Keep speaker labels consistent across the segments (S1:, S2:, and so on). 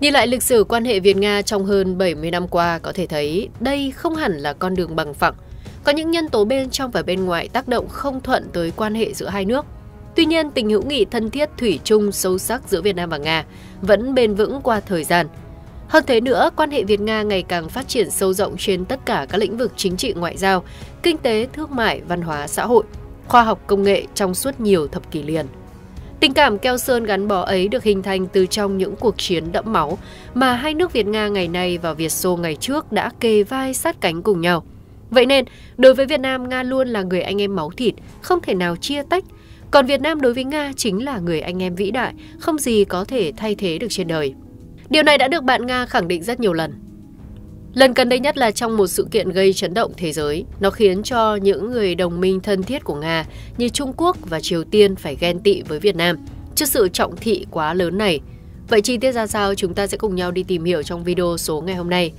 S1: Nhìn lại lịch sử quan hệ Việt-Nga trong hơn 70 năm qua có thể thấy đây không hẳn là con đường bằng phẳng. Có những nhân tố bên trong và bên ngoài tác động không thuận tới quan hệ giữa hai nước. Tuy nhiên, tình hữu nghị thân thiết thủy chung sâu sắc giữa Việt Nam và Nga vẫn bền vững qua thời gian. Hơn thế nữa, quan hệ Việt-Nga ngày càng phát triển sâu rộng trên tất cả các lĩnh vực chính trị ngoại giao, kinh tế, thương mại, văn hóa, xã hội, khoa học công nghệ trong suốt nhiều thập kỷ liền. Tình cảm keo sơn gắn bó ấy được hình thành từ trong những cuộc chiến đẫm máu mà hai nước Việt Nga ngày nay và Việt Xô ngày trước đã kề vai sát cánh cùng nhau. Vậy nên, đối với Việt Nam, Nga luôn là người anh em máu thịt, không thể nào chia tách. Còn Việt Nam đối với Nga chính là người anh em vĩ đại, không gì có thể thay thế được trên đời. Điều này đã được bạn Nga khẳng định rất nhiều lần. Lần gần đây nhất là trong một sự kiện gây chấn động thế giới, nó khiến cho những người đồng minh thân thiết của Nga như Trung Quốc và Triều Tiên phải ghen tị với Việt Nam trước sự trọng thị quá lớn này. Vậy chi tiết ra sao chúng ta sẽ cùng nhau đi tìm hiểu trong video số ngày hôm nay.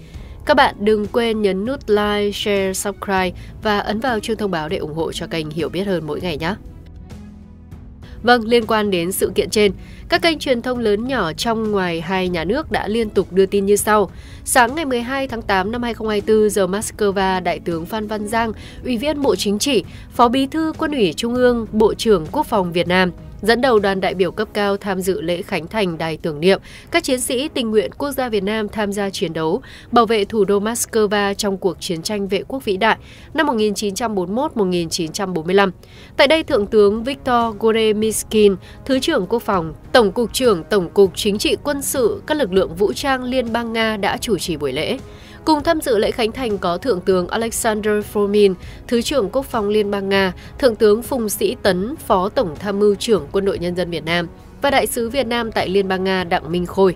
S1: Các bạn đừng quên nhấn nút like, share, subscribe và ấn vào chuông thông báo để ủng hộ cho kênh Hiểu Biết Hơn mỗi ngày nhé. Vâng, liên quan đến sự kiện trên, các kênh truyền thông lớn nhỏ trong ngoài hai nhà nước đã liên tục đưa tin như sau. Sáng ngày 12 tháng 8 năm 2024 giờ Moscow, Đại tướng Phan Văn Giang, Ủy viên Bộ Chính trị, Phó Bí thư Quân ủy Trung ương, Bộ trưởng Quốc phòng Việt Nam, dẫn đầu đoàn đại biểu cấp cao tham dự lễ khánh thành đài tưởng niệm các chiến sĩ tình nguyện quốc gia Việt Nam tham gia chiến đấu bảo vệ thủ đô Moscow trong cuộc chiến tranh vệ quốc vĩ đại năm 1941-1945. Tại đây, Thượng tướng Viktor Goremiskin, Thứ trưởng Quốc phòng, Tổng cục trưởng Tổng cục Chính trị Quân sự các lực lượng vũ trang Liên bang Nga đã chủ trì buổi lễ. Cùng tham dự lễ khánh thành có Thượng tướng Alexander Fomin, Thứ trưởng Quốc phòng Liên bang Nga, Thượng tướng Phùng Sĩ Tấn, Phó Tổng Tham mưu trưởng Quân đội Nhân dân Việt Nam và Đại sứ Việt Nam tại Liên bang Nga Đặng Minh Khôi.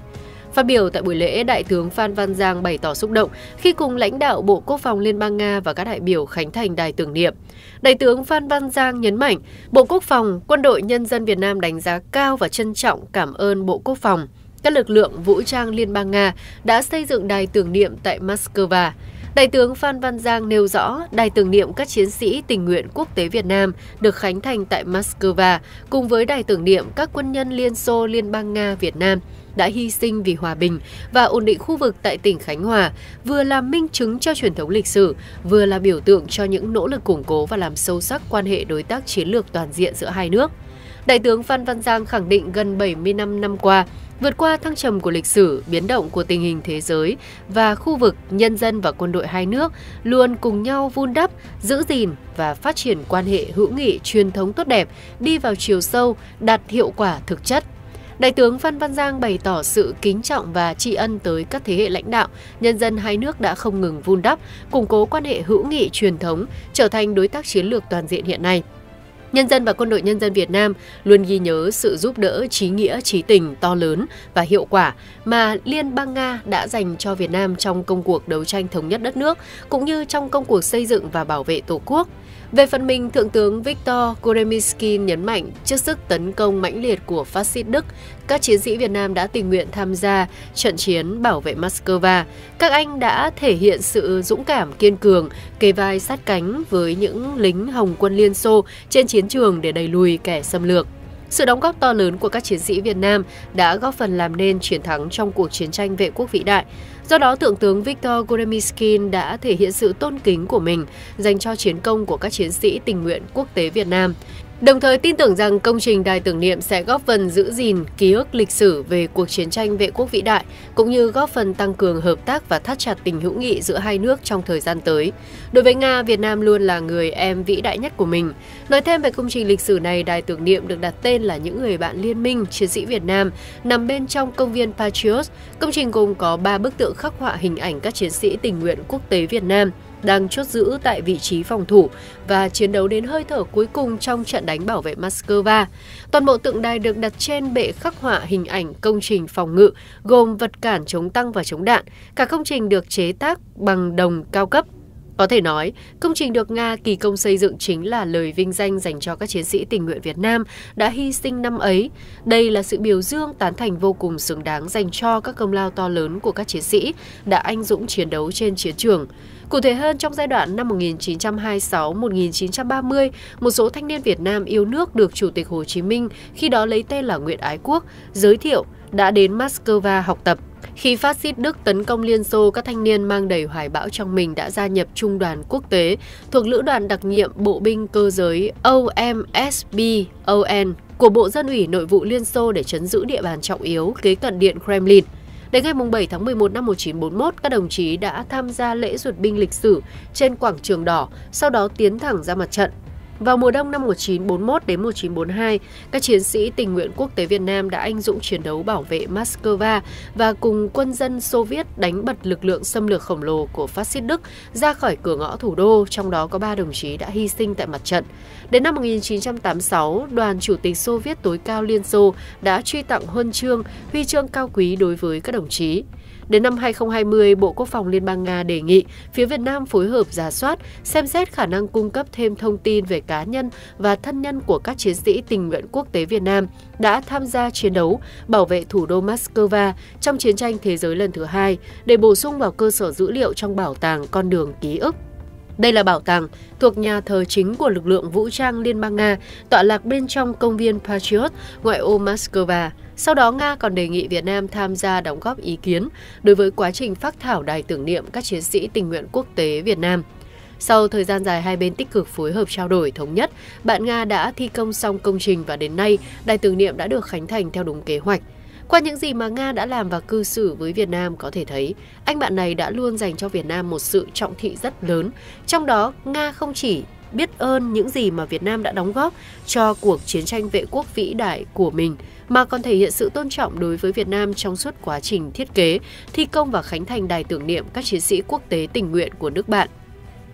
S1: Phát biểu tại buổi lễ, Đại tướng Phan Văn Giang bày tỏ xúc động khi cùng lãnh đạo Bộ Quốc phòng Liên bang Nga và các đại biểu khánh thành đài tưởng niệm. Đại tướng Phan Văn Giang nhấn mạnh, Bộ Quốc phòng, Quân đội Nhân dân Việt Nam đánh giá cao và trân trọng cảm ơn Bộ Quốc phòng, các lực lượng vũ trang Liên bang Nga đã xây dựng đài tưởng niệm tại Moscow. Đại tướng Phan Văn Giang nêu rõ, đài tưởng niệm các chiến sĩ tình nguyện quốc tế Việt Nam được khánh thành tại Moscow cùng với đài tưởng niệm các quân nhân Liên Xô Liên bang Nga Việt Nam đã hy sinh vì hòa bình và ổn định khu vực tại tỉnh Khánh Hòa, vừa là minh chứng cho truyền thống lịch sử, vừa là biểu tượng cho những nỗ lực củng cố và làm sâu sắc quan hệ đối tác chiến lược toàn diện giữa hai nước. Đại tướng Phan Văn Giang khẳng định gần 75 năm qua, vượt qua thăng trầm của lịch sử, biến động của tình hình thế giới và khu vực, nhân dân và quân đội hai nước luôn cùng nhau vun đắp, giữ gìn và phát triển quan hệ hữu nghị truyền thống tốt đẹp, đi vào chiều sâu, đạt hiệu quả thực chất. Đại tướng Phan Văn Giang bày tỏ sự kính trọng và tri ân tới các thế hệ lãnh đạo, nhân dân hai nước đã không ngừng vun đắp, củng cố quan hệ hữu nghị truyền thống, trở thành đối tác chiến lược toàn diện hiện nay. Nhân dân và quân đội nhân dân Việt Nam luôn ghi nhớ sự giúp đỡ trí nghĩa, trí tình to lớn và hiệu quả mà Liên bang Nga đã dành cho Việt Nam trong công cuộc đấu tranh thống nhất đất nước, cũng như trong công cuộc xây dựng và bảo vệ Tổ quốc. Về phần mình, Thượng tướng Viktor Koremiskin nhấn mạnh trước sức tấn công mãnh liệt của phát xít Đức, các chiến sĩ Việt Nam đã tình nguyện tham gia trận chiến bảo vệ Moscow. Các anh đã thể hiện sự dũng cảm kiên cường, kề vai sát cánh với những lính Hồng quân Liên Xô trên chiến trường để đẩy lùi kẻ xâm lược. Sự đóng góp to lớn của các chiến sĩ Việt Nam đã góp phần làm nên chiến thắng trong cuộc chiến tranh vệ quốc vĩ đại. Do đó, Thượng tướng Viktor Goremiskin đã thể hiện sự tôn kính của mình dành cho chiến công của các chiến sĩ tình nguyện quốc tế Việt Nam. Đồng thời tin tưởng rằng công trình đài tưởng niệm sẽ góp phần giữ gìn ký ức lịch sử về cuộc chiến tranh vệ quốc vĩ đại, cũng như góp phần tăng cường hợp tác và thắt chặt tình hữu nghị giữa hai nước trong thời gian tới. Đối với Nga, Việt Nam luôn là người em vĩ đại nhất của mình. Nói thêm về công trình lịch sử này, đài tưởng niệm được đặt tên là những người bạn liên minh chiến sĩ Việt Nam nằm bên trong công viên Patriot. Công trình gồm có 3 bức tượng khắc họa hình ảnh các chiến sĩ tình nguyện quốc tế Việt Nam đang chốt giữ tại vị trí phòng thủ và chiến đấu đến hơi thở cuối cùng trong trận đánh bảo vệ Moscow. Toàn bộ tượng đài được đặt trên bệ khắc họa hình ảnh công trình phòng ngự, gồm vật cản chống tăng và chống đạn. Cả công trình được chế tác bằng đồng cao cấp có thể nói, công trình được Nga kỳ công xây dựng chính là lời vinh danh dành cho các chiến sĩ tình nguyện Việt Nam đã hy sinh năm ấy. Đây là sự biểu dương tán thành vô cùng xứng đáng dành cho các công lao to lớn của các chiến sĩ đã anh dũng chiến đấu trên chiến trường. Cụ thể hơn, trong giai đoạn năm 1926-1930, một số thanh niên Việt Nam yêu nước được Chủ tịch Hồ Chí Minh, khi đó lấy tên là Nguyễn Ái Quốc, giới thiệu đã đến Moscow học tập khi phát xít Đức tấn công Liên Xô, các thanh niên mang đầy hoài bão trong mình đã gia nhập Trung đoàn quốc tế thuộc Lữ đoàn đặc nhiệm Bộ binh cơ giới OMSBON của Bộ Dân ủy Nội vụ Liên Xô để chấn giữ địa bàn trọng yếu kế cận Điện Kremlin. Đến ngày 7 tháng 11 năm 1941, các đồng chí đã tham gia lễ duyệt binh lịch sử trên quảng trường đỏ, sau đó tiến thẳng ra mặt trận. Vào mùa đông năm 1941 đến 1942, các chiến sĩ tình nguyện quốc tế Việt Nam đã anh dũng chiến đấu bảo vệ Moscow và cùng quân dân Xô Viết đánh bật lực lượng xâm lược khổng lồ của phát xít Đức ra khỏi cửa ngõ thủ đô, trong đó có 3 đồng chí đã hy sinh tại mặt trận. Đến năm 1986, đoàn chủ tịch Xô Viết tối cao Liên Xô đã truy tặng huân chương, huy chương cao quý đối với các đồng chí. Đến năm 2020, Bộ Quốc phòng Liên bang Nga đề nghị phía Việt Nam phối hợp giả soát, xem xét khả năng cung cấp thêm thông tin về cá nhân và thân nhân của các chiến sĩ tình nguyện quốc tế Việt Nam đã tham gia chiến đấu bảo vệ thủ đô Moscow trong chiến tranh thế giới lần thứ hai để bổ sung vào cơ sở dữ liệu trong bảo tàng con đường ký ức. Đây là bảo tàng thuộc nhà thờ chính của lực lượng vũ trang Liên bang Nga, tọa lạc bên trong công viên Patriot, ngoại ô Moscow. Sau đó Nga còn đề nghị Việt Nam tham gia đóng góp ý kiến đối với quá trình phát thảo đài tưởng niệm các chiến sĩ tình nguyện quốc tế Việt Nam. Sau thời gian dài hai bên tích cực phối hợp trao đổi thống nhất, bạn Nga đã thi công xong công trình và đến nay đài tưởng niệm đã được khánh thành theo đúng kế hoạch. Qua những gì mà Nga đã làm và cư xử với Việt Nam có thể thấy, anh bạn này đã luôn dành cho Việt Nam một sự trọng thị rất lớn. Trong đó, Nga không chỉ biết ơn những gì mà Việt Nam đã đóng góp cho cuộc chiến tranh vệ quốc vĩ đại của mình, mà còn thể hiện sự tôn trọng đối với Việt Nam trong suốt quá trình thiết kế, thi công và khánh thành đài tưởng niệm các chiến sĩ quốc tế tình nguyện của nước bạn.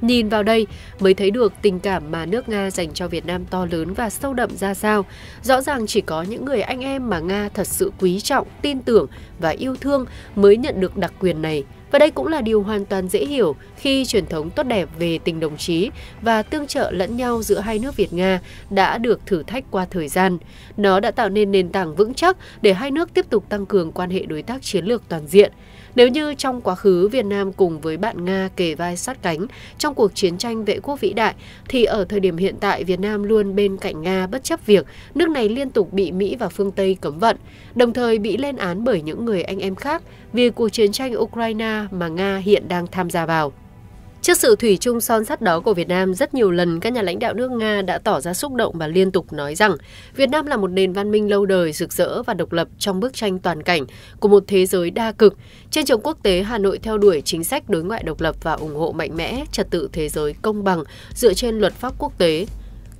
S1: Nhìn vào đây mới thấy được tình cảm mà nước Nga dành cho Việt Nam to lớn và sâu đậm ra sao. Rõ ràng chỉ có những người anh em mà Nga thật sự quý trọng, tin tưởng và yêu thương mới nhận được đặc quyền này. Và đây cũng là điều hoàn toàn dễ hiểu khi truyền thống tốt đẹp về tình đồng chí và tương trợ lẫn nhau giữa hai nước Việt Nga đã được thử thách qua thời gian. Nó đã tạo nên nền tảng vững chắc để hai nước tiếp tục tăng cường quan hệ đối tác chiến lược toàn diện. Nếu như trong quá khứ Việt Nam cùng với bạn Nga kề vai sát cánh trong cuộc chiến tranh vệ quốc vĩ đại, thì ở thời điểm hiện tại Việt Nam luôn bên cạnh Nga bất chấp việc nước này liên tục bị Mỹ và phương Tây cấm vận, đồng thời bị lên án bởi những người anh em khác vì cuộc chiến tranh Ukraine mà Nga hiện đang tham gia vào. Trước sự thủy chung son sắt đó của Việt Nam, rất nhiều lần các nhà lãnh đạo nước Nga đã tỏ ra xúc động và liên tục nói rằng Việt Nam là một nền văn minh lâu đời, rực rỡ và độc lập trong bức tranh toàn cảnh của một thế giới đa cực. Trên trường quốc tế, Hà Nội theo đuổi chính sách đối ngoại độc lập và ủng hộ mạnh mẽ trật tự thế giới công bằng dựa trên luật pháp quốc tế,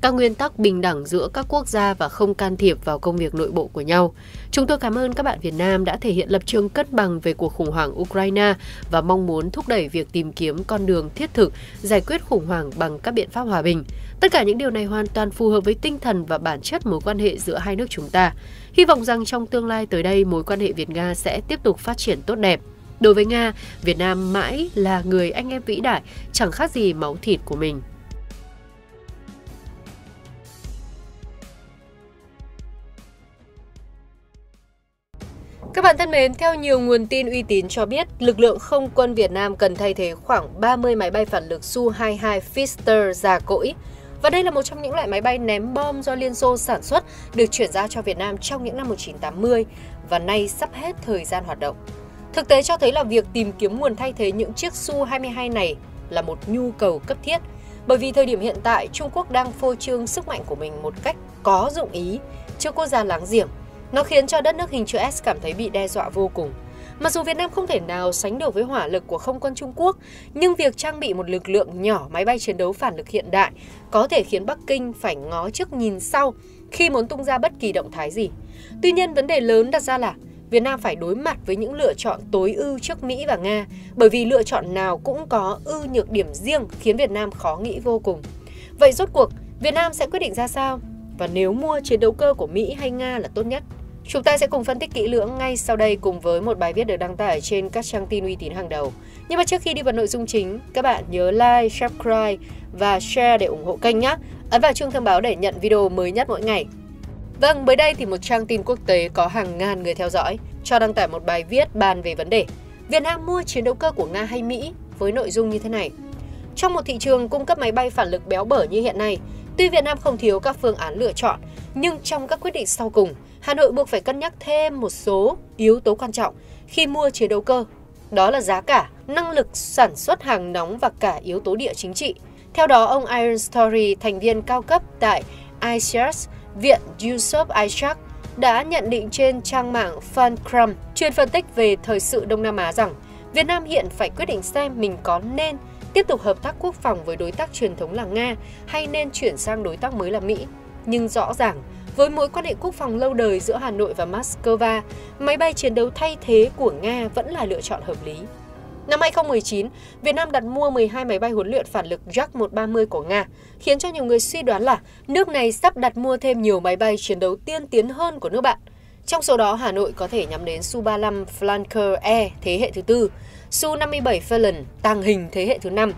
S1: các nguyên tắc bình đẳng giữa các quốc gia và không can thiệp vào công việc nội bộ của nhau. Chúng tôi cảm ơn các bạn Việt Nam đã thể hiện lập trường cân bằng về cuộc khủng hoảng Ukraine và mong muốn thúc đẩy việc tìm kiếm con đường thiết thực giải quyết khủng hoảng bằng các biện pháp hòa bình. Tất cả những điều này hoàn toàn phù hợp với tinh thần và bản chất mối quan hệ giữa hai nước chúng ta. Hy vọng rằng trong tương lai tới đây mối quan hệ Việt Nga sẽ tiếp tục phát triển tốt đẹp. Đối với Nga, Việt Nam mãi là người anh em vĩ đại, chẳng khác gì máu thịt của mình. Các bạn thân mến, theo nhiều nguồn tin uy tín cho biết, lực lượng không quân Việt Nam cần thay thế khoảng 30 máy bay phản lực Su-22 Fister già cỗi. Và đây là một trong những loại máy bay ném bom do Liên Xô sản xuất được chuyển giao cho Việt Nam trong những năm 1980 và nay sắp hết thời gian hoạt động. Thực tế cho thấy là việc tìm kiếm nguồn thay thế những chiếc Su-22 này là một nhu cầu cấp thiết bởi vì thời điểm hiện tại Trung Quốc đang phô trương sức mạnh của mình một cách có dụng ý trước quốc gia láng giềng nó khiến cho đất nước hình chữ S cảm thấy bị đe dọa vô cùng. Mặc dù Việt Nam không thể nào sánh được với hỏa lực của không quân Trung Quốc, nhưng việc trang bị một lực lượng nhỏ máy bay chiến đấu phản lực hiện đại có thể khiến Bắc Kinh phải ngó trước nhìn sau khi muốn tung ra bất kỳ động thái gì. Tuy nhiên, vấn đề lớn đặt ra là Việt Nam phải đối mặt với những lựa chọn tối ưu trước Mỹ và Nga, bởi vì lựa chọn nào cũng có ưu nhược điểm riêng khiến Việt Nam khó nghĩ vô cùng. Vậy rốt cuộc, Việt Nam sẽ quyết định ra sao? Và nếu mua chiến đấu cơ của Mỹ hay Nga là tốt nhất? Chúng ta sẽ cùng phân tích kỹ lưỡng ngay sau đây cùng với một bài viết được đăng tải trên các trang tin uy tín hàng đầu. Nhưng mà trước khi đi vào nội dung chính, các bạn nhớ like, subscribe và share để ủng hộ kênh nhé. Ấn vào chuông thông báo để nhận video mới nhất mỗi ngày. Vâng, mới đây thì một trang tin quốc tế có hàng ngàn người theo dõi cho đăng tải một bài viết bàn về vấn đề Việt Nam mua chiến đấu cơ của Nga hay Mỹ với nội dung như thế này. Trong một thị trường cung cấp máy bay phản lực béo bở như hiện nay, tuy Việt Nam không thiếu các phương án lựa chọn, nhưng trong các quyết định sau cùng, Hà Nội buộc phải cân nhắc thêm một số yếu tố quan trọng khi mua chiến đấu cơ. Đó là giá cả, năng lực sản xuất hàng nóng và cả yếu tố địa chính trị. Theo đó, ông Iron Story, thành viên cao cấp tại ICS, Viện Yusuf Ishak, đã nhận định trên trang mạng Fancrum, chuyên phân tích về thời sự Đông Nam Á rằng Việt Nam hiện phải quyết định xem mình có nên tiếp tục hợp tác quốc phòng với đối tác truyền thống là Nga hay nên chuyển sang đối tác mới là Mỹ. Nhưng rõ ràng, với mối quan hệ quốc phòng lâu đời giữa Hà Nội và Moscow, máy bay chiến đấu thay thế của Nga vẫn là lựa chọn hợp lý. Năm 2019, Việt Nam đặt mua 12 máy bay huấn luyện phản lực Yak-130 của Nga, khiến cho nhiều người suy đoán là nước này sắp đặt mua thêm nhiều máy bay chiến đấu tiên tiến hơn của nước bạn. Trong số đó, Hà Nội có thể nhắm đến Su-35 Flanker E thế hệ thứ tư, Su-57 Phelan tàng hình thế hệ thứ năm,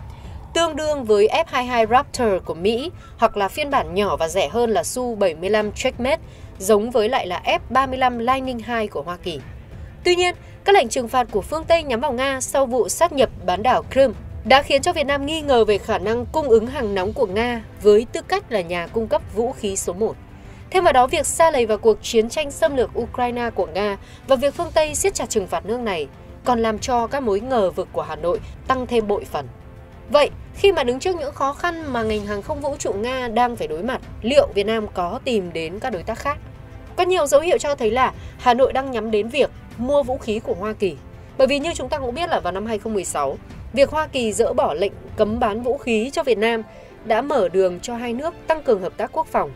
S1: tương đương với F-22 Raptor của Mỹ hoặc là phiên bản nhỏ và rẻ hơn là Su-75 Checkmate, giống với lại là F-35 Lightning II của Hoa Kỳ. Tuy nhiên, các lệnh trừng phạt của phương Tây nhắm vào Nga sau vụ sát nhập bán đảo Crimea đã khiến cho Việt Nam nghi ngờ về khả năng cung ứng hàng nóng của Nga với tư cách là nhà cung cấp vũ khí số 1. Thêm vào đó, việc xa lầy vào cuộc chiến tranh xâm lược Ukraine của Nga và việc phương Tây siết chặt trừng phạt nước này còn làm cho các mối ngờ vực của Hà Nội tăng thêm bội phần. Vậy, khi mà đứng trước những khó khăn mà ngành hàng không vũ trụ Nga đang phải đối mặt, liệu Việt Nam có tìm đến các đối tác khác? Có nhiều dấu hiệu cho thấy là Hà Nội đang nhắm đến việc mua vũ khí của Hoa Kỳ. Bởi vì như chúng ta cũng biết là vào năm 2016, việc Hoa Kỳ dỡ bỏ lệnh cấm bán vũ khí cho Việt Nam đã mở đường cho hai nước tăng cường hợp tác quốc phòng.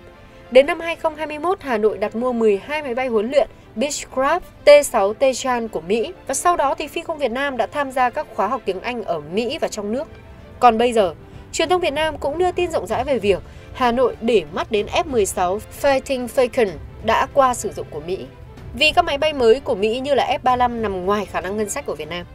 S1: Đến năm 2021, Hà Nội đặt mua 12 máy bay huấn luyện Beechcraft T6 Techan của Mỹ và sau đó thì Phi công Việt Nam đã tham gia các khóa học tiếng Anh ở Mỹ và trong nước. Còn bây giờ, truyền thông Việt Nam cũng đưa tin rộng rãi về việc Hà Nội để mắt đến F-16 Fighting Falcon đã qua sử dụng của Mỹ. Vì các máy bay mới của Mỹ như là F-35 nằm ngoài khả năng ngân sách của Việt Nam.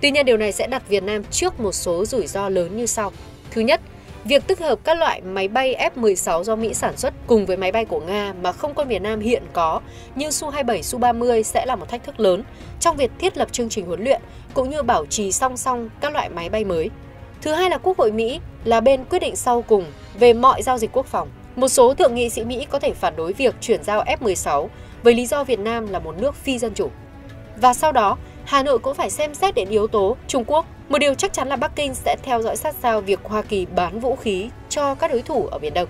S1: Tuy nhiên điều này sẽ đặt Việt Nam trước một số rủi ro lớn như sau. Thứ nhất, việc tích hợp các loại máy bay F-16 do Mỹ sản xuất cùng với máy bay của Nga mà không quân Việt Nam hiện có như Su-27, Su-30 sẽ là một thách thức lớn trong việc thiết lập chương trình huấn luyện cũng như bảo trì song song các loại máy bay mới. Thứ hai là Quốc hội Mỹ là bên quyết định sau cùng về mọi giao dịch quốc phòng. Một số thượng nghị sĩ Mỹ có thể phản đối việc chuyển giao F-16 với lý do Việt Nam là một nước phi dân chủ. Và sau đó, Hà Nội cũng phải xem xét đến yếu tố Trung Quốc. Một điều chắc chắn là Bắc Kinh sẽ theo dõi sát sao việc Hoa Kỳ bán vũ khí cho các đối thủ ở Biển Đông.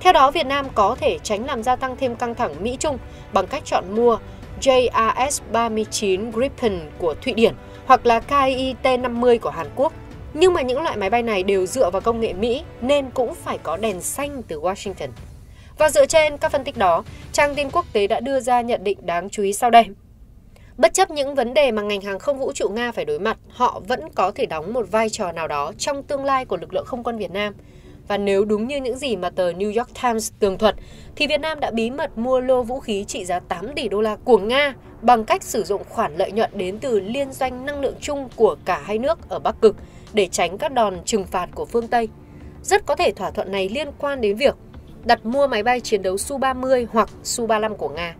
S1: Theo đó, Việt Nam có thể tránh làm gia tăng thêm căng thẳng Mỹ-Trung bằng cách chọn mua JAS-39 Gripen của Thụy Điển hoặc là KIT-50 của Hàn Quốc nhưng mà những loại máy bay này đều dựa vào công nghệ Mỹ nên cũng phải có đèn xanh từ Washington. Và dựa trên các phân tích đó, trang tin quốc tế đã đưa ra nhận định đáng chú ý sau đây. Bất chấp những vấn đề mà ngành hàng không vũ trụ Nga phải đối mặt, họ vẫn có thể đóng một vai trò nào đó trong tương lai của lực lượng không quân Việt Nam. Và nếu đúng như những gì mà tờ New York Times tường thuật, thì Việt Nam đã bí mật mua lô vũ khí trị giá 8 tỷ đô la của Nga bằng cách sử dụng khoản lợi nhuận đến từ liên doanh năng lượng chung của cả hai nước ở Bắc Cực – để tránh các đòn trừng phạt của phương Tây. Rất có thể thỏa thuận này liên quan đến việc đặt mua máy bay chiến đấu Su-30 hoặc Su-35 của Nga.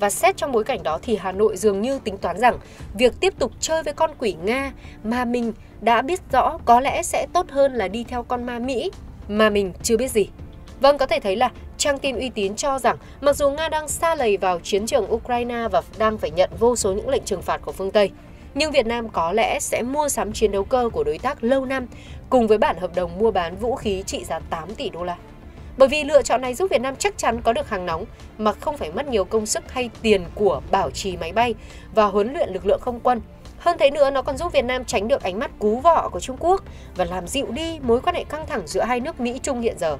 S1: Và xét trong bối cảnh đó thì Hà Nội dường như tính toán rằng việc tiếp tục chơi với con quỷ Nga mà mình đã biết rõ có lẽ sẽ tốt hơn là đi theo con ma Mỹ mà mình chưa biết gì. Vâng, có thể thấy là trang tin uy tín cho rằng mặc dù Nga đang xa lầy vào chiến trường Ukraine và đang phải nhận vô số những lệnh trừng phạt của phương Tây, nhưng Việt Nam có lẽ sẽ mua sắm chiến đấu cơ của đối tác lâu năm cùng với bản hợp đồng mua bán vũ khí trị giá 8 tỷ đô la. Bởi vì lựa chọn này giúp Việt Nam chắc chắn có được hàng nóng mà không phải mất nhiều công sức hay tiền của bảo trì máy bay và huấn luyện lực lượng không quân. Hơn thế nữa, nó còn giúp Việt Nam tránh được ánh mắt cú vọ của Trung Quốc và làm dịu đi mối quan hệ căng thẳng giữa hai nước Mỹ-Trung hiện giờ.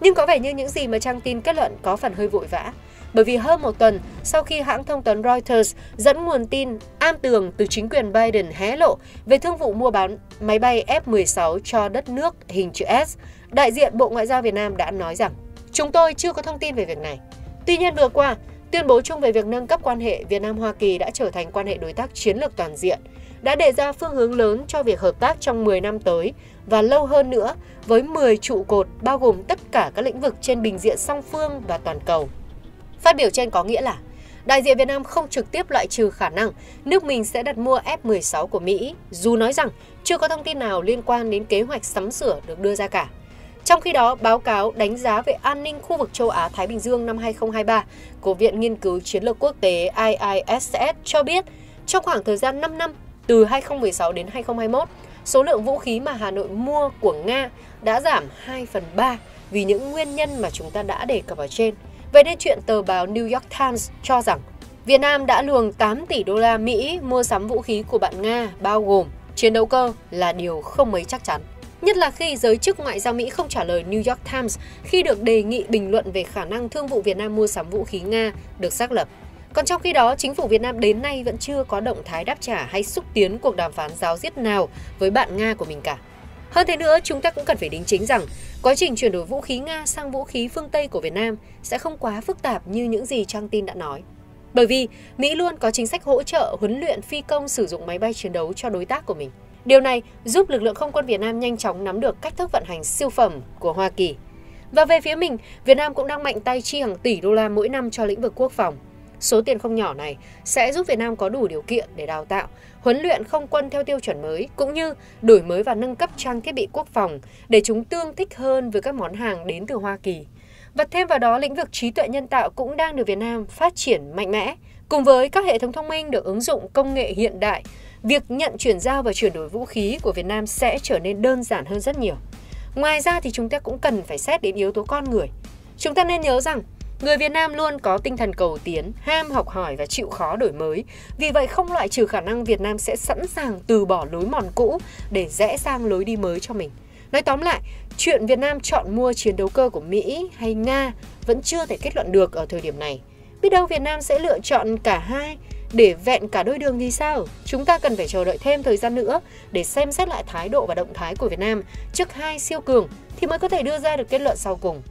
S1: Nhưng có vẻ như những gì mà trang tin kết luận có phần hơi vội vã bởi vì hơn một tuần sau khi hãng thông tấn Reuters dẫn nguồn tin am tường từ chính quyền Biden hé lộ về thương vụ mua bán máy bay F-16 cho đất nước hình chữ S, đại diện Bộ Ngoại giao Việt Nam đã nói rằng chúng tôi chưa có thông tin về việc này. Tuy nhiên vừa qua, tuyên bố chung về việc nâng cấp quan hệ Việt Nam-Hoa Kỳ đã trở thành quan hệ đối tác chiến lược toàn diện, đã đề ra phương hướng lớn cho việc hợp tác trong 10 năm tới và lâu hơn nữa với 10 trụ cột bao gồm tất cả các lĩnh vực trên bình diện song phương và toàn cầu. Phát biểu trên có nghĩa là đại diện Việt Nam không trực tiếp loại trừ khả năng nước mình sẽ đặt mua F-16 của Mỹ, dù nói rằng chưa có thông tin nào liên quan đến kế hoạch sắm sửa được đưa ra cả. Trong khi đó, báo cáo đánh giá về an ninh khu vực châu Á Thái Bình Dương năm 2023 của Viện Nghiên cứu Chiến lược Quốc tế IISS cho biết Trong khoảng thời gian 5 năm, từ 2016 đến 2021, số lượng vũ khí mà Hà Nội mua của Nga đã giảm 2 phần 3 vì những nguyên nhân mà chúng ta đã đề cập ở trên. Vậy nên chuyện tờ báo New York Times cho rằng Việt Nam đã luồng 8 tỷ đô la Mỹ mua sắm vũ khí của bạn Nga bao gồm chiến đấu cơ là điều không mấy chắc chắn. Nhất là khi giới chức ngoại giao Mỹ không trả lời New York Times khi được đề nghị bình luận về khả năng thương vụ Việt Nam mua sắm vũ khí Nga được xác lập. Còn trong khi đó, chính phủ Việt Nam đến nay vẫn chưa có động thái đáp trả hay xúc tiến cuộc đàm phán giáo diết nào với bạn Nga của mình cả. Hơn thế nữa, chúng ta cũng cần phải đính chính rằng quá trình chuyển đổi vũ khí Nga sang vũ khí phương Tây của Việt Nam sẽ không quá phức tạp như những gì trang tin đã nói. Bởi vì Mỹ luôn có chính sách hỗ trợ huấn luyện phi công sử dụng máy bay chiến đấu cho đối tác của mình. Điều này giúp lực lượng không quân Việt Nam nhanh chóng nắm được cách thức vận hành siêu phẩm của Hoa Kỳ. Và về phía mình, Việt Nam cũng đang mạnh tay chi hàng tỷ đô la mỗi năm cho lĩnh vực quốc phòng. Số tiền không nhỏ này sẽ giúp Việt Nam có đủ điều kiện để đào tạo, huấn luyện không quân theo tiêu chuẩn mới, cũng như đổi mới và nâng cấp trang thiết bị quốc phòng để chúng tương thích hơn với các món hàng đến từ Hoa Kỳ. Và thêm vào đó, lĩnh vực trí tuệ nhân tạo cũng đang được Việt Nam phát triển mạnh mẽ. Cùng với các hệ thống thông minh được ứng dụng công nghệ hiện đại, việc nhận chuyển giao và chuyển đổi vũ khí của Việt Nam sẽ trở nên đơn giản hơn rất nhiều. Ngoài ra thì chúng ta cũng cần phải xét đến yếu tố con người. Chúng ta nên nhớ rằng Người Việt Nam luôn có tinh thần cầu tiến, ham học hỏi và chịu khó đổi mới. Vì vậy không loại trừ khả năng Việt Nam sẽ sẵn sàng từ bỏ lối mòn cũ để rẽ sang lối đi mới cho mình. Nói tóm lại, chuyện Việt Nam chọn mua chiến đấu cơ của Mỹ hay Nga vẫn chưa thể kết luận được ở thời điểm này. Biết đâu Việt Nam sẽ lựa chọn cả hai để vẹn cả đôi đường thì sao? Chúng ta cần phải chờ đợi thêm thời gian nữa để xem xét lại thái độ và động thái của Việt Nam trước hai siêu cường thì mới có thể đưa ra được kết luận sau cùng.